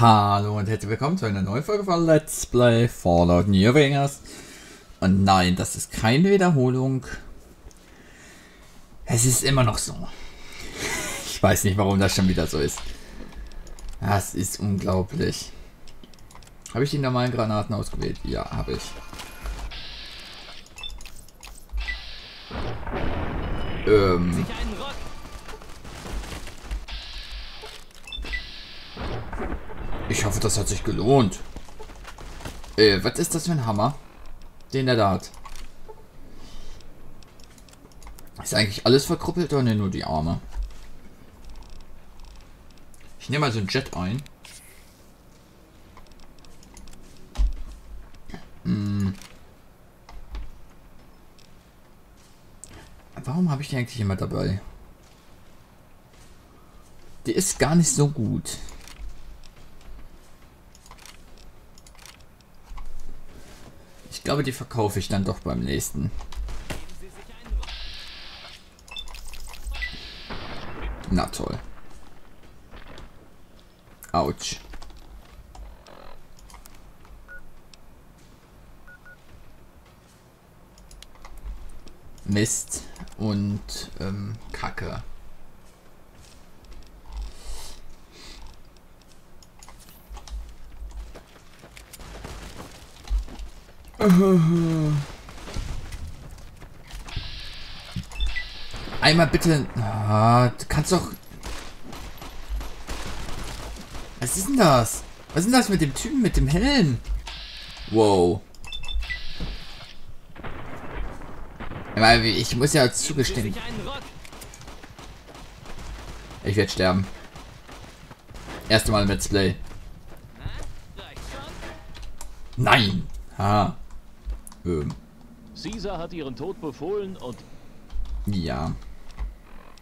Hallo und herzlich willkommen zu einer neuen Folge von Let's Play Fallout New Vegas. Und nein, das ist keine Wiederholung. Es ist immer noch so. Ich weiß nicht, warum das schon wieder so ist. Das ist unglaublich. Habe ich die normalen Granaten ausgewählt? Ja, habe ich. Ähm. Ich hoffe, das hat sich gelohnt. Äh, was ist das für ein Hammer? Den er da hat. Ist eigentlich alles verkrüppelt oder nur die Arme? Ich nehme mal so ein Jet ein. Hm. Warum habe ich die eigentlich immer dabei? Die ist gar nicht so gut. Glaube, die verkaufe ich dann doch beim nächsten. Na toll. Autsch. Mist und ähm, Kacke. Einmal bitte. Ah, du kannst doch. Was ist denn das? Was ist denn das mit dem Typen mit dem Helm? Wow. Ich muss ja zugestehen. Ich werde sterben. Erste Mal im Let's Play. Nein. Ha. Ähm. Caesar hat ihren Tod befohlen und... Ja.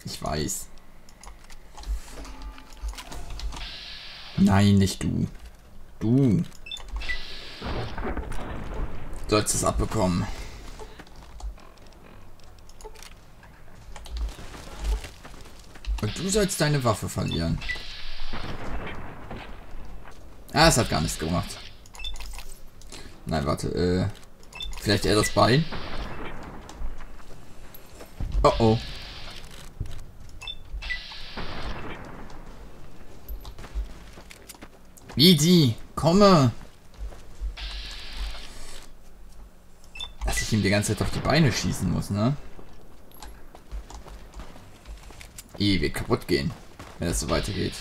Ich weiß. Nein, nicht du. Du. Sollst es abbekommen. Und du sollst deine Waffe verlieren. Ah, es hat gar nichts gemacht. Nein, warte, äh... Vielleicht eher das Bein? Oh oh. Wie die? Komme! Dass ich ihm die ganze Zeit auf die Beine schießen muss, ne? Eh, wird kaputt gehen, wenn es so weitergeht.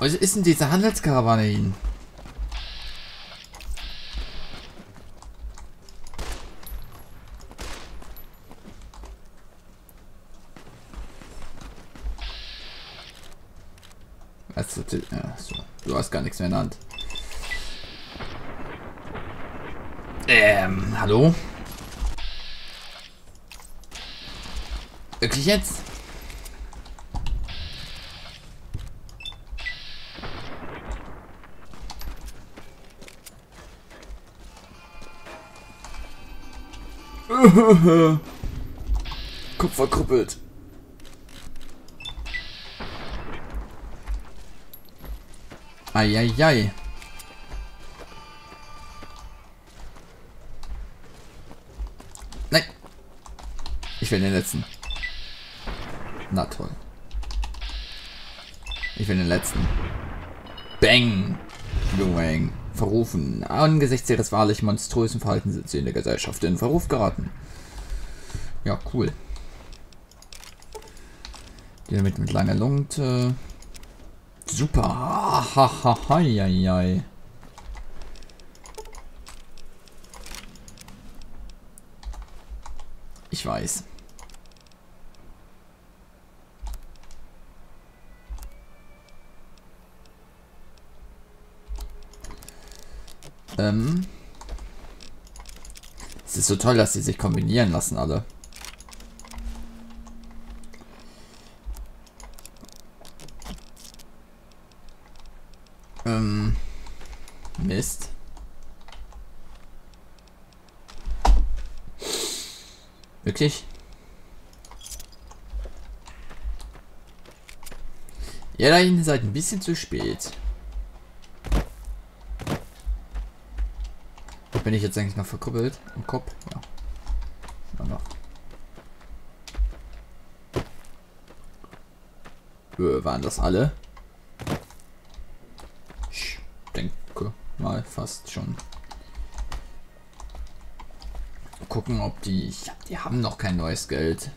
Was ist denn diese Handelskarawane hin? Also. Du hast gar nichts mehr in der Hand. Ähm, hallo? Wirklich jetzt? Kopf verkrüppelt. Eieiei. Nein. Ich will den letzten. Na toll. Ich will den letzten. Bang. Bang. Verrufen. Angesichts ihres wahrlich monströsen Verhaltens sind sie in der Gesellschaft in Verruf geraten. Ja, cool. Die damit mit langer Lunte. Super. Ich weiß. Ähm. Es ist so toll, dass sie sich kombinieren lassen, alle. Ähm. Mist. Wirklich? Ja, da hinten seid ein bisschen zu spät. Bin ich jetzt eigentlich noch verkrüppelt im Kopf? Ja. Immer noch. Äh, waren das alle? Ich denke mal fast schon. Gucken, ob die... Ja, die haben noch kein neues Geld.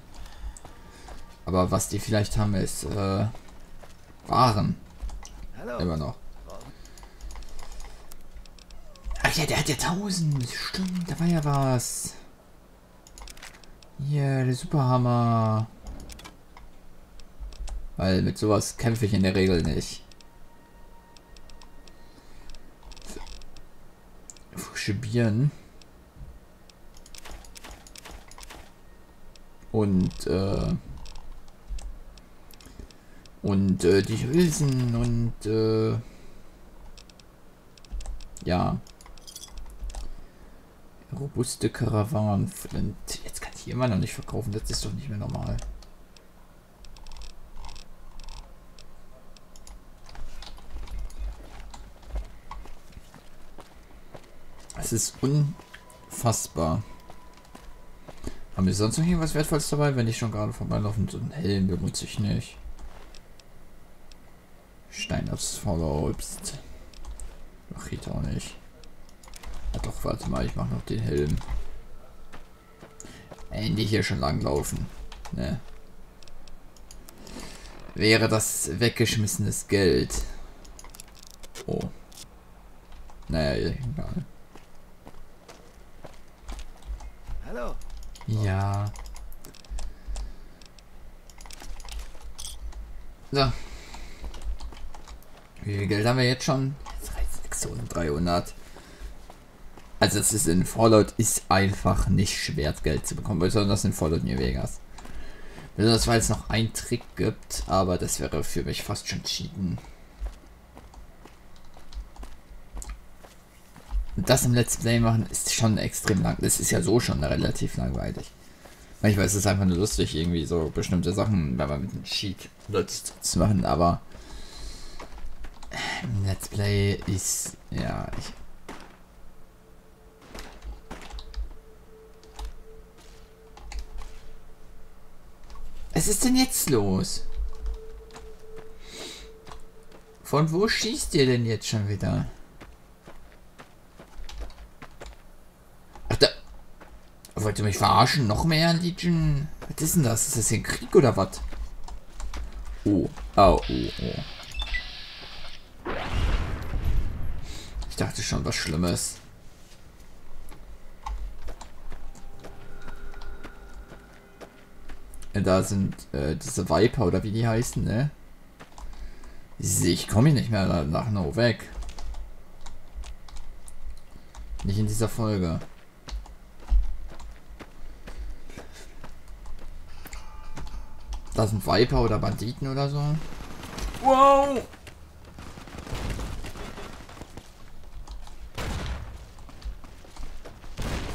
Aber was die vielleicht haben, ist äh, Waren. Hallo. Immer noch. Ach ja, der hat ja 1000. Stimmt, da war ja was. Hier, der Superhammer. Weil mit sowas kämpfe ich in der Regel nicht. Frische Bieren. Und, äh, und äh, die Hülsen und äh, ja. Robuste Karawan. Flint. Jetzt kann ich immer noch nicht verkaufen. Das ist doch nicht mehr normal. Es ist unfassbar. Haben wir sonst noch irgendwas Wertvolles dabei? Wenn ich schon gerade vorbeilaufen, so ein Helm benutze ich nicht. Stein aus Verlaubst. Ach, geht auch nicht. Ja, doch, warte mal, ich mache noch den Helm. Endlich hier schon langlaufen. Ne. Wäre das weggeschmissenes Geld. Oh. Naja, egal. Ja. So. Wie viel Geld haben wir jetzt schon? 6300. Also es ist in Fallout ist einfach nicht schwer Geld zu bekommen, besonders in Fallout New Vegas. Besonders weil es noch einen Trick gibt, aber das wäre für mich fast schon cheaten. Und das im Let's Play machen ist schon extrem lang. Das ist ja so schon relativ langweilig. Manchmal ist es einfach nur lustig, irgendwie so bestimmte Sachen, wenn man mit einem Cheat nutzt, zu machen, aber Let's Play ist, ja, ich... Was ist denn jetzt los? Von wo schießt ihr denn jetzt schon wieder? Ach, da... Wollt ihr mich verarschen? Noch mehr Legion? Was ist denn das? Ist das hier ein Krieg oder was? Oh. Oh, oh, oh. Ich dachte schon was Schlimmes. Da sind äh, diese Viper oder wie die heißen, ne? Ich komme hier nicht mehr nach No weg. Nicht in dieser Folge. Da sind Viper oder Banditen oder so. Wow!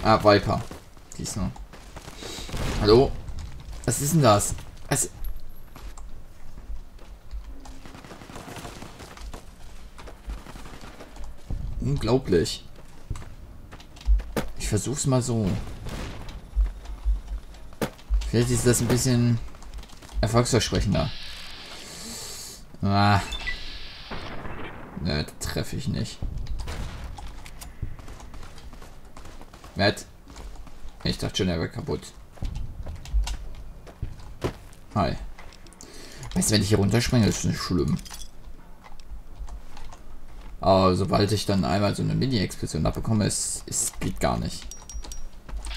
Ah, Viper. Diesmal. Hallo? Was ist denn das? Was? Unglaublich. Ich versuch's mal so. Vielleicht ist das ein bisschen erfolgsversprechender. Ah. Ne, treffe ich nicht. Matt. Ich dachte schon, er wäre kaputt. Hi. Weißt du, wenn ich hier runterspringe, ist nicht schlimm. Aber sobald ich dann einmal so eine Mini-Explosion abbekomme, es, es geht gar nicht.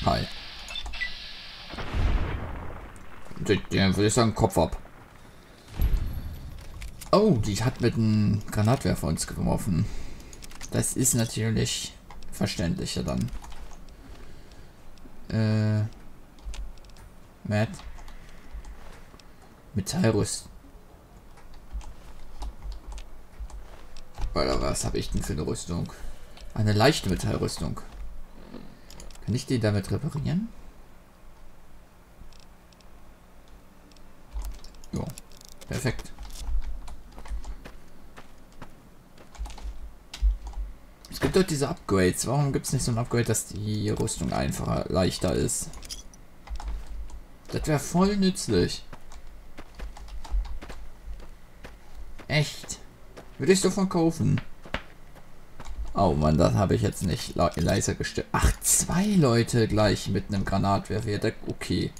Hi. Den würde ich sagen, Kopf ab. Oh, die hat mit einem Granatwerfer uns geworfen. Das ist natürlich verständlicher dann. Äh. Matt. Metallrüst. Oder was habe ich denn für eine Rüstung? Eine leichte Metallrüstung. Kann ich die damit reparieren? Ja, perfekt. Gibt dort diese Upgrades. Warum gibt es nicht so ein Upgrade, dass die Rüstung einfacher, leichter ist? Das wäre voll nützlich. Echt? Würde ich sofort kaufen. Oh Mann, das habe ich jetzt nicht le leiser gestellt. Ach, zwei Leute gleich mit einem Granatwerfer. Okay.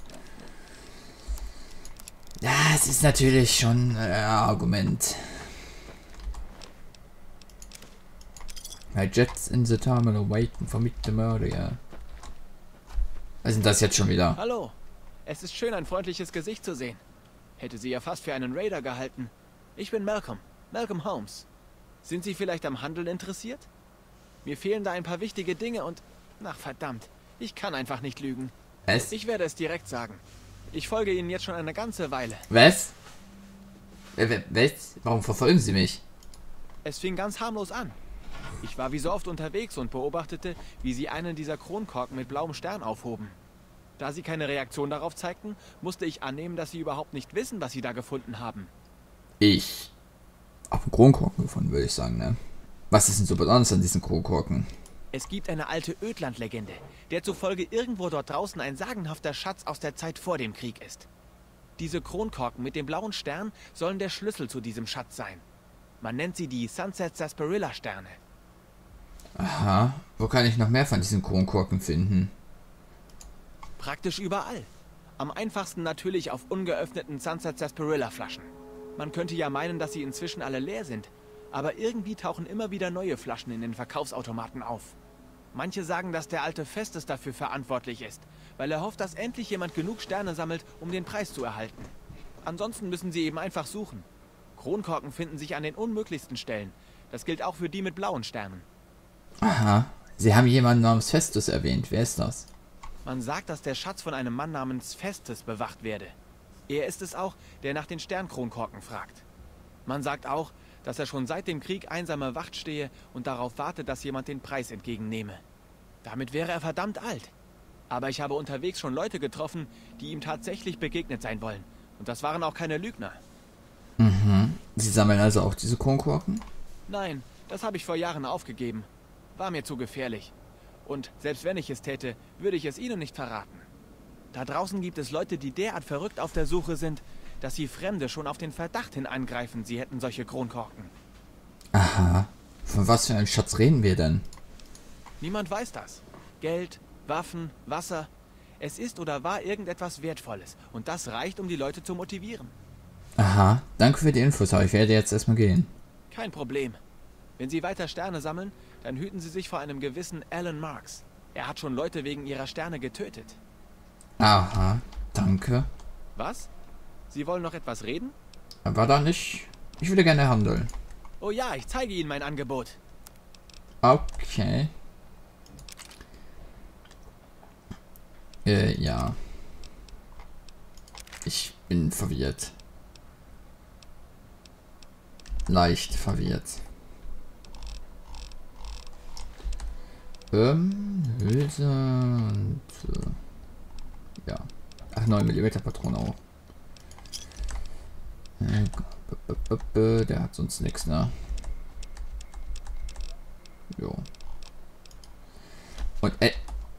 Ja, es ist natürlich schon ein äh, Argument. My jets in the terminal waiting for me to murder, ja. Was ist denn das jetzt schon wieder? Hallo. Es ist schön, ein freundliches Gesicht zu sehen. Hätte sie ja fast für einen Raider gehalten. Ich bin Malcolm. Malcolm Holmes. Sind Sie vielleicht am Handeln interessiert? Mir fehlen da ein paar wichtige Dinge und... Ach verdammt, ich kann einfach nicht lügen. Was? Ich werde es direkt sagen. Ich folge Ihnen jetzt schon eine ganze Weile. Was? Was? Warum verfolgen Sie mich? Es fing ganz harmlos an. Ich war wie so oft unterwegs und beobachtete, wie Sie einen dieser Kronkorken mit blauem Stern aufhoben. Da Sie keine Reaktion darauf zeigten, musste ich annehmen, dass Sie überhaupt nicht wissen, was Sie da gefunden haben. Ich auf einen Kronkorken gefunden, würde ich sagen, ne? Was ist denn so besonders an diesen Kronkorken? Es gibt eine alte Ödland-Legende, der zufolge irgendwo dort draußen ein sagenhafter Schatz aus der Zeit vor dem Krieg ist. Diese Kronkorken mit dem blauen Stern sollen der Schlüssel zu diesem Schatz sein. Man nennt sie die Sunset Sarsaparilla Sterne. Aha, wo kann ich noch mehr von diesen Kronkorken finden? Praktisch überall. Am einfachsten natürlich auf ungeöffneten Sunset Sarsaparilla Flaschen. Man könnte ja meinen, dass sie inzwischen alle leer sind, aber irgendwie tauchen immer wieder neue Flaschen in den Verkaufsautomaten auf. Manche sagen, dass der alte Festes dafür verantwortlich ist, weil er hofft, dass endlich jemand genug Sterne sammelt, um den Preis zu erhalten. Ansonsten müssen sie eben einfach suchen. Kronkorken finden sich an den unmöglichsten Stellen. Das gilt auch für die mit blauen Sternen. Aha. Sie haben jemanden namens Festus erwähnt. Wer ist das? Man sagt, dass der Schatz von einem Mann namens Festes bewacht werde. Er ist es auch, der nach den Sternkronkorken fragt. Man sagt auch, dass er schon seit dem Krieg einsamer Wacht stehe und darauf warte, dass jemand den Preis entgegennehme. Damit wäre er verdammt alt. Aber ich habe unterwegs schon Leute getroffen, die ihm tatsächlich begegnet sein wollen. Und das waren auch keine Lügner. Mhm. Sie sammeln also auch diese Kronkorken? Nein, das habe ich vor Jahren aufgegeben. War mir zu gefährlich. Und selbst wenn ich es täte, würde ich es Ihnen nicht verraten. Da draußen gibt es Leute, die derart verrückt auf der Suche sind, dass sie Fremde schon auf den Verdacht hin angreifen, sie hätten solche Kronkorken. Aha. Von was für einem Schatz reden wir denn? Niemand weiß das. Geld, Waffen, Wasser. Es ist oder war irgendetwas Wertvolles. Und das reicht, um die Leute zu motivieren. Aha. Danke für die Infos, aber ich werde jetzt erstmal gehen. Kein Problem. Wenn Sie weiter Sterne sammeln, dann hüten Sie sich vor einem gewissen Alan Marks. Er hat schon Leute wegen ihrer Sterne getötet. Aha. Danke. Was? Sie wollen noch etwas reden? War da nicht? Ich würde gerne handeln. Oh ja, ich zeige Ihnen mein Angebot. Okay. Äh, ja. Ich bin verwirrt. Leicht verwirrt. Ähm, Hülse und... Äh, ja. Ach, 9 mm Patrone auch. Der hat sonst nichts, ne? Jo. Und, ey.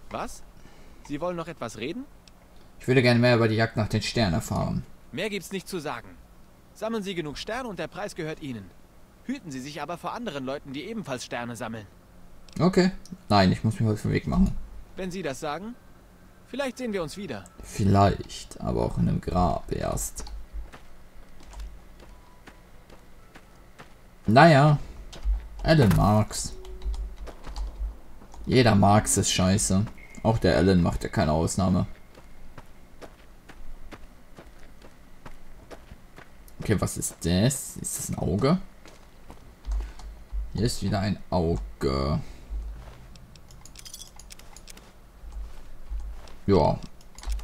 Was? Sie wollen noch etwas reden? Ich würde gerne mehr über die Jagd nach den Sternen erfahren. Mehr gibt's nicht zu sagen. Sammeln Sie genug Sterne und der Preis gehört Ihnen. Hüten Sie sich aber vor anderen Leuten, die ebenfalls Sterne sammeln. Okay. Nein, ich muss mich auf den Weg machen. Wenn Sie das sagen, vielleicht sehen wir uns wieder. Vielleicht, aber auch in einem Grab erst. Naja, Alan Marx. Jeder Marx ist scheiße. Auch der Alan macht ja keine Ausnahme. Okay, was ist das? Ist das ein Auge? Hier ist wieder ein Auge. Ja,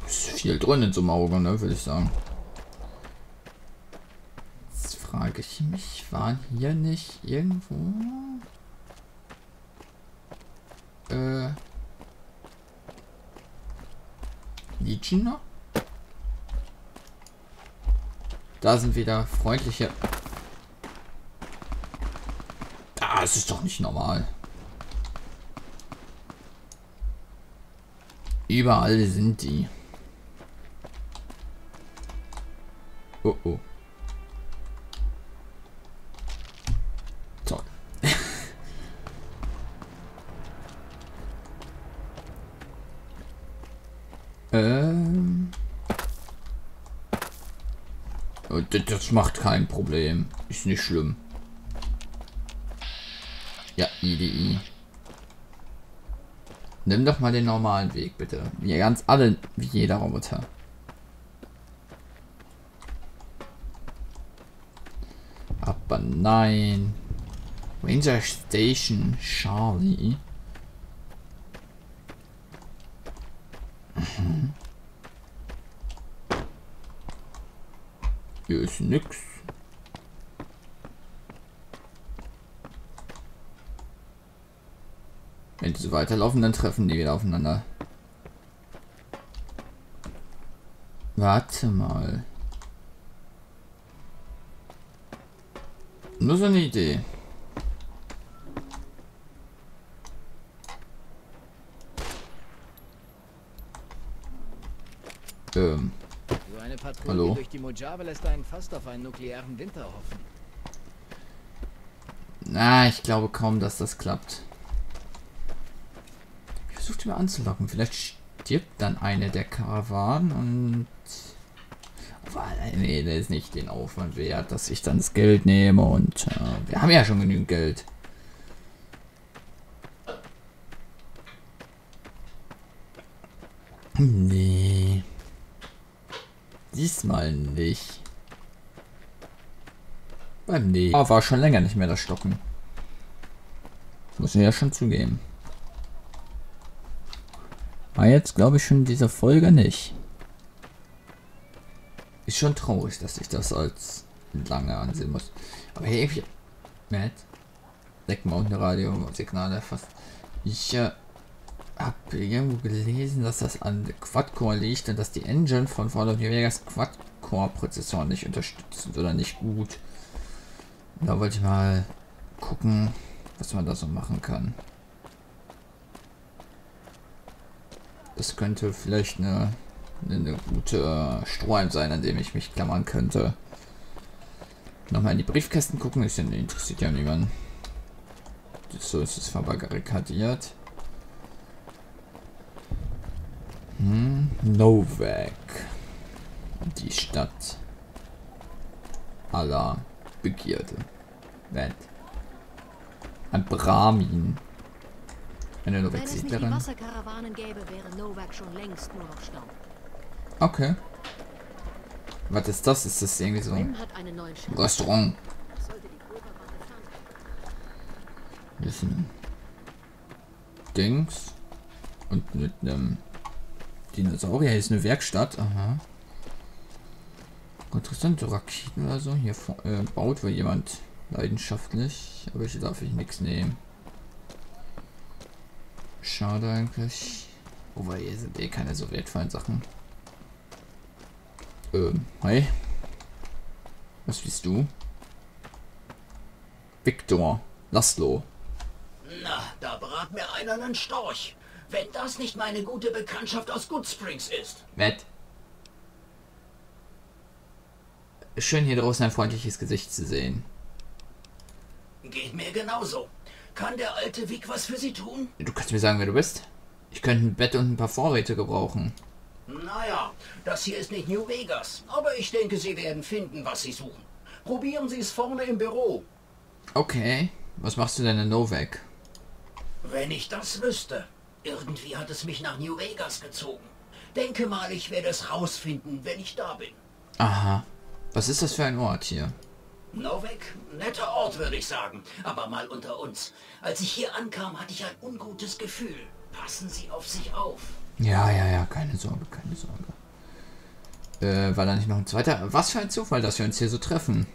ist viel drin in so einem Auge, ne, würde ich sagen. Jetzt frage ich mich, waren hier nicht irgendwo... Äh... Legioner? Da sind wieder freundliche... Es ist doch nicht normal. Überall sind die. Oh oh. Ähm. Das macht kein Problem. Ist nicht schlimm. Ja, IDI. Nimm doch mal den normalen Weg, bitte. Wie ganz alle, wie jeder Roboter. Aber nein. Ranger Station Charlie. Mhm. Hier ist nix. Wenn die so weiterlaufen, dann treffen die wieder aufeinander. Warte mal. Nur so eine Idee. Ähm, So eine Patrouille Hallo? durch die Mojave lässt einen fast auf einen nuklearen Winter hoffen. na, ich glaube kaum, dass das klappt. Mal anzulocken. Vielleicht stirbt dann eine der Karawanen und... Aber nee, der ist nicht den Aufwand wert, dass ich dann das Geld nehme und äh, wir haben ja schon genügend Geld. Nee. Diesmal nicht. Beim nee. Ah, war schon länger nicht mehr das Stocken. Muss ich ja schon zugeben. War jetzt, glaube ich, schon in dieser Folge nicht. Ist schon traurig, dass ich das als lange ansehen muss. Aber hey, ich... Matt? Leck mal unten Radio Signal erfasst. Ich äh, habe irgendwo gelesen, dass das an Quad-Core liegt und dass die Engine von Fallout New Vegas Quad-Core-Prozessoren nicht unterstützen oder nicht gut. Da wollte ich mal gucken, was man da so machen kann. Das könnte vielleicht eine, eine, gute Strohhalm sein, an dem ich mich klammern könnte. Nochmal in die Briefkästen gucken, ja, interessiert ja niemanden. So ist es verbarrikadiert. Hm, Novak. Die Stadt aller Begierde. Welt. Ein Brahmin. Novak schon längst nur noch Staub. Okay. Was ist das? Ist das irgendwie so ein. Restaurant? Das ist ein Dings. Und mit einem Dinosaurier. Hier ist eine Werkstatt. Aha. Interessante Raketen oder so. Hier äh, baut wohl jemand leidenschaftlich. Aber ich darf ich nichts nehmen. Schade eigentlich. Wobei hier sind eh keine so wertvollen Sachen. Ähm, hi. Was bist du? Victor. Laszlo. Na, da brat mir einer einen Storch. Wenn das nicht meine gute Bekanntschaft aus Good Springs ist. Matt. Schön hier draußen ein freundliches Gesicht zu sehen. Geht mir genauso. Kann der alte Vic was für Sie tun? Du kannst mir sagen, wer du bist? Ich könnte ein Bett und ein paar Vorräte gebrauchen. Naja, das hier ist nicht New Vegas. Aber ich denke, Sie werden finden, was Sie suchen. Probieren Sie es vorne im Büro. Okay. Was machst du denn in Novak? Wenn ich das wüsste. Irgendwie hat es mich nach New Vegas gezogen. Denke mal, ich werde es rausfinden, wenn ich da bin. Aha. Was ist das für ein Ort hier? Novak, netter Ort, würde ich sagen. Aber mal unter uns. Als ich hier ankam, hatte ich ein ungutes Gefühl. Passen Sie auf sich auf. Ja, ja, ja, keine Sorge, keine Sorge. Äh, war da nicht noch ein zweiter? Was für ein Zufall, dass wir uns hier so treffen.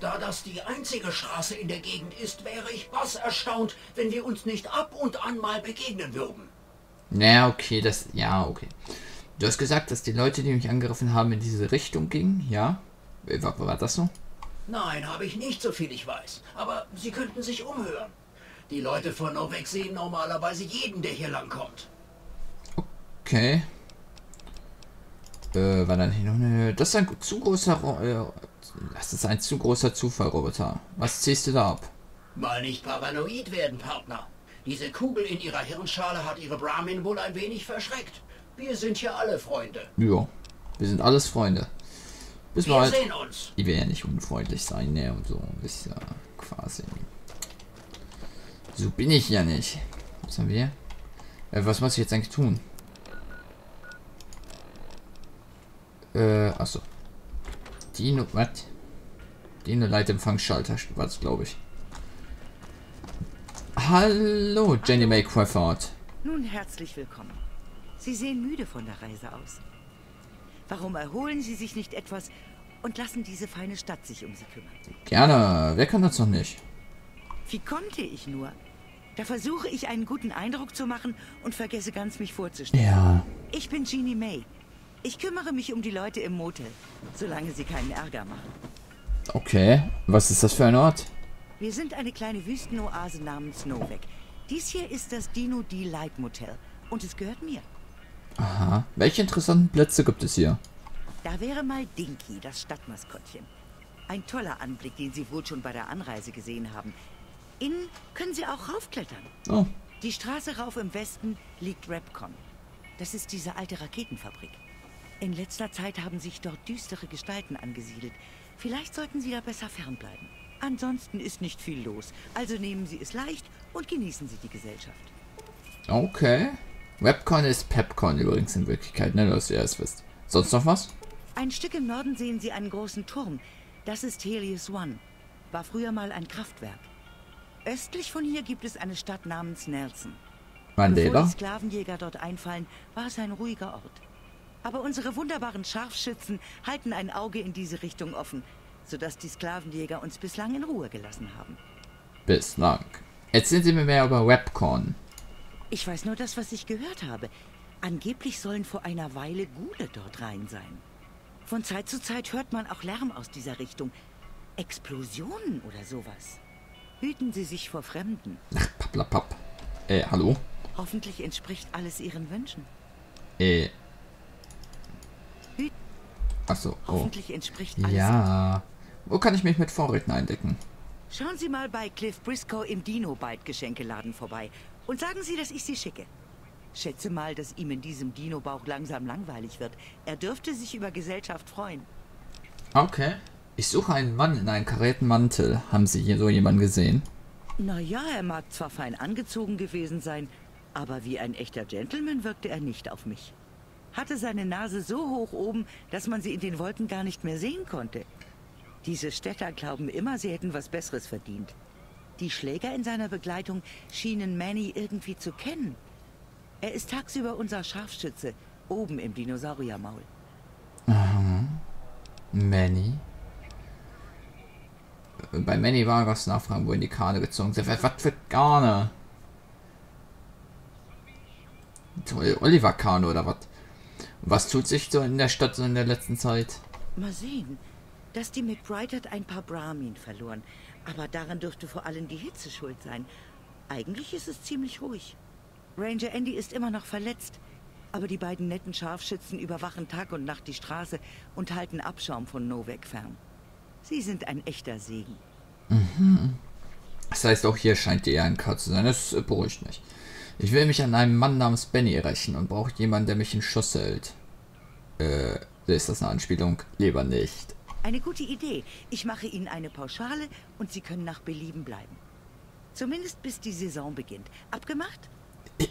Da das die einzige Straße in der Gegend ist, wäre ich was erstaunt, wenn wir uns nicht ab und an mal begegnen würden. Naja, okay, das. Ja, okay. Du hast gesagt, dass die Leute, die mich angegriffen haben, in diese Richtung gingen, ja? Äh, War, war das so? Nein, habe ich nicht, so viel ich weiß. Aber Sie könnten sich umhören. Die Leute von Novak sehen normalerweise jeden, der hier langkommt. Okay. Äh, war dann eine. Das ist ein zu großer. Ro- Äh, das ist ein zu großer Zufallroboter. Was ziehst du da ab? Mal nicht paranoid werden, Partner. Diese Kugel in ihrer Hirnschale hat ihre Brahmin wohl ein wenig verschreckt. Wir sind hier alle Freunde. Ja. Wir sind alles Freunde. Bis Wir bald. sehen uns. Ich will ja nicht unfreundlich sein, ne? Und so. Ist ja quasi. So bin ich ja nicht. Was haben wir? Äh, was muss ich jetzt eigentlich tun? Äh, achso. Dino, was? Dino Leitempfangsschalter war das, glaube ich. Hallo, Jenny May Crawford. Nun herzlich willkommen. Sie sehen müde von der Reise aus. Warum erholen Sie sich nicht etwas und lassen diese feine Stadt sich um Sie kümmern? Gerne. Wer kann das noch nicht? Wie konnte ich nur? Da versuche ich einen guten Eindruck zu machen und vergesse ganz mich vorzustellen. Ja. Ich bin Jeannie May. Ich kümmere mich um die Leute im Motel, solange sie keinen Ärger machen. Okay. Was ist das für ein Ort? Wir sind eine kleine Wüstenoase namens Novek. Dies hier ist das Dino D Light Motel und es gehört mir. Aha. Welche interessanten Plätze gibt es hier? Da wäre mal Dinky, das Stadtmaskottchen. Ein toller Anblick, den Sie wohl schon bei der Anreise gesehen haben. Innen können Sie auch raufklettern. Oh. Die Straße rauf im Westen liegt Repcon. Das ist diese alte Raketenfabrik. In letzter Zeit haben sich dort düstere Gestalten angesiedelt. Vielleicht sollten Sie da besser fernbleiben. Ansonsten ist nicht viel los. Also nehmen Sie es leicht und genießen Sie die Gesellschaft. Okay. Webcon ist Pepcon übrigens in Wirklichkeit, ne? Dass ihr es wisst. Sonst noch was? Ein Stück im Norden sehen Sie einen großen Turm. Das ist Helios One. War früher mal ein Kraftwerk. Östlich von hier gibt es eine Stadt namens Nelson. Bevor Mandela? die Sklavenjäger dort einfallen, war es ein ruhiger Ort. Aber unsere wunderbaren Scharfschützen halten ein Auge in diese Richtung offen, sodass die Sklavenjäger uns bislang in Ruhe gelassen haben. Bislang. Erzählen Sie mir mehr über Webcon. Ich weiß nur das, was ich gehört habe. Angeblich sollen vor einer Weile Gule dort rein sein. Von Zeit zu Zeit hört man auch Lärm aus dieser Richtung. Explosionen oder sowas. Hüten Sie sich vor Fremden. Ach, papp. Äh, hallo? Hoffentlich entspricht alles Ihren Wünschen. Äh. Achso, oh. Hoffentlich entspricht alles. Ja. Wo kann ich mich mit Vorräten eindecken? Schauen Sie mal bei Cliff Briscoe im Dino-Bite-Geschenkeladen vorbei und sagen Sie, dass ich Sie schicke. Schätze mal, dass ihm in diesem Dino-Bauch langsam langweilig wird. Er dürfte sich über Gesellschaft freuen. Okay. Ich suche einen Mann in einem karierten Mantel. Haben Sie hier so jemanden gesehen? Naja, er mag zwar fein angezogen gewesen sein, aber wie ein echter Gentleman wirkte er nicht auf mich. Hatte seine Nase so hoch oben, dass man sie in den Wolken gar nicht mehr sehen konnte. Diese Städter glauben immer, sie hätten was Besseres verdient. Die Schläger in seiner Begleitung schienen Manny irgendwie zu kennen. Er ist tagsüber unser Scharfschütze, oben im Dinosauriermaul. Manny? Äh, Bei Manny Vargas nachfragen, wo in die Karte gezogen sind. Was für Garne? Oliver Kane oder was? Was tut sich so in der Stadt so in der letzten Zeit? Mal sehen. Das die McBride hat ein paar Brahmin verloren. Aber daran dürfte vor allem die Hitze schuld sein. Eigentlich ist es ziemlich ruhig. Ranger Andy ist immer noch verletzt. Aber die beiden netten Scharfschützen überwachen Tag und Nacht die Straße und halten Abschaum von Novak fern. Sie sind ein echter Segen. Das heißt, auch hier scheint die RNK zu sein. Das beruhigt mich. Ich will mich an einem Mann namens Benny rächen und brauche jemanden, der mich in Schuss hält. Äh, ist das eine Anspielung? Lieber nicht. Eine gute Idee. Ich mache Ihnen eine Pauschale und Sie können nach Belieben bleiben. Zumindest bis die Saison beginnt. Abgemacht?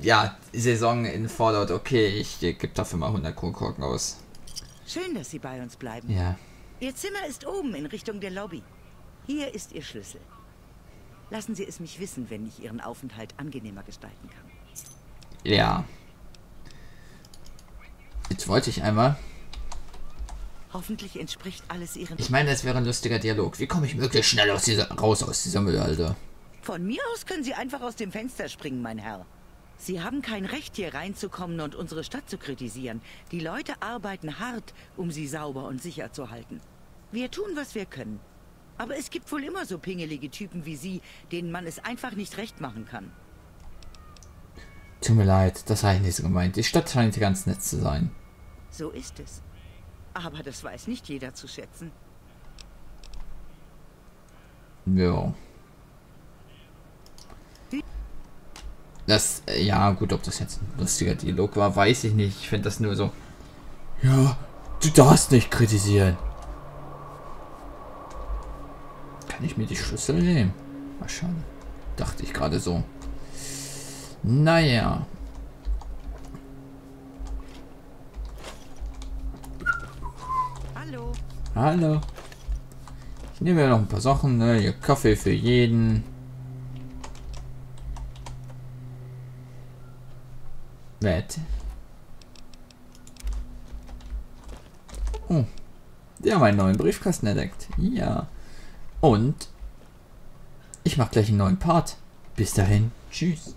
Ja, Saison in Fallout, okay, ich gebe dafür mal 100 Kronkorken aus. Schön, dass Sie bei uns bleiben. Ja. Ihr Zimmer ist oben in Richtung der Lobby. Hier ist Ihr Schlüssel. Lassen Sie es mich wissen, wenn ich Ihren Aufenthalt angenehmer gestalten kann. Ja. Jetzt wollte ich einmal. Hoffentlich entspricht alles Ihren... Ich meine, es wäre ein lustiger Dialog. Wie komme ich möglichst schnell aus dieser, raus aus dieser Müllhalde? Von mir aus können Sie einfach aus dem Fenster springen, mein Herr. Sie haben kein Recht, hier reinzukommen und unsere Stadt zu kritisieren. Die Leute arbeiten hart, um sie sauber und sicher zu halten. Wir tun, was wir können. Aber es gibt wohl immer so pingelige Typen wie Sie, denen man es einfach nicht recht machen kann. Tut mir leid, das habe ich nicht so gemeint. Die Stadt scheint ganz nett zu sein. So ist es. Aber das weiß nicht jeder zu schätzen. Ja. Das, ja gut, ob das jetzt ein lustiger Dialog war, weiß ich nicht. Ich finde das nur so. Ja, du darfst nicht kritisieren. Kann ich mir die Schlüssel nehmen? Mal schauen. Dachte ich gerade so. Naja. Hallo. Ich nehme mir noch ein paar Sachen, ne? Hier Kaffee für jeden. Wett. Oh. Die haben einen neuen Briefkasten entdeckt. Ja. Und ich mache gleich einen neuen Part. Bis dahin. Tschüss.